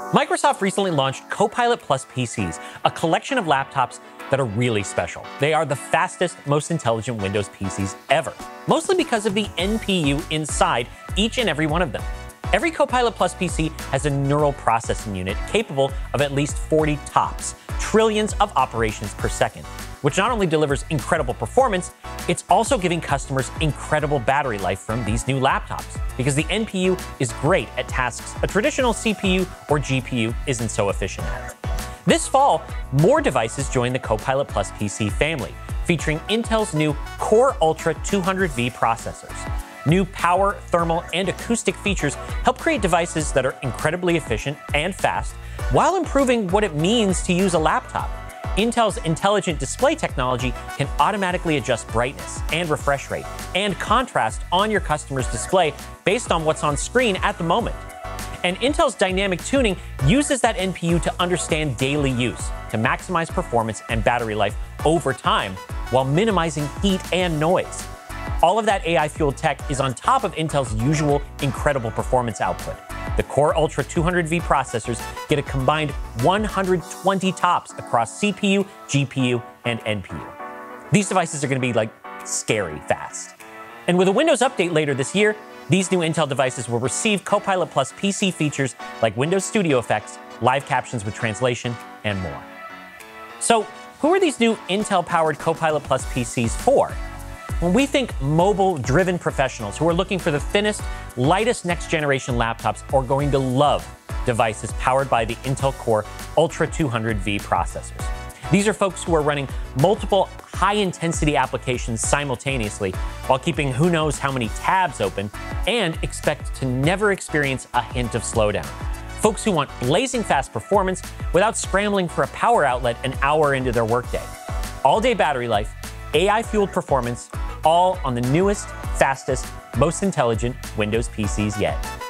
Microsoft recently launched Copilot Plus PCs, a collection of laptops that are really special. They are the fastest, most intelligent Windows PCs ever, mostly because of the NPU inside each and every one of them. Every Copilot Plus PC has a neural processing unit capable of at least 40 TOPS, trillions of operations per second, which not only delivers incredible performance, it's also giving customers incredible battery life from these new laptops because the NPU is great at tasks a traditional CPU or GPU isn't so efficient at. This fall, more devices join the Copilot Plus PC family, featuring Intel's new Core Ultra 200V processors. New power, thermal, and acoustic features help create devices that are incredibly efficient and fast while improving what it means to use a laptop. Intel's intelligent display technology can automatically adjust brightness and refresh rate and contrast on your customer's display based on what's on screen at the moment. And Intel's dynamic tuning uses that NPU to understand daily use to maximize performance and battery life over time while minimizing heat and noise. All of that AI fueled tech is on top of Intel's usual incredible performance output. The Core Ultra 200V processors get a combined 120 TOPS across CPU, GPU, and NPU. These devices are going to be like scary fast. And with a Windows update later this year, these new Intel devices will receive Copilot Plus PC features like Windows Studio Effects, live captions with translation, and more. So, who are these new Intel powered Copilot Plus PCs for? When we think mobile driven professionals who are looking for the thinnest, lightest next generation laptops are going to love devices powered by the Intel Core Ultra 200V processors. These are folks who are running multiple high intensity applications simultaneously while keeping who knows how many tabs open and expect to never experience a hint of slowdown. Folks who want blazing fast performance without scrambling for a power outlet an hour into their workday. All day battery life, AI fueled performance, all on the newest, fastest, most intelligent Windows PCs yet.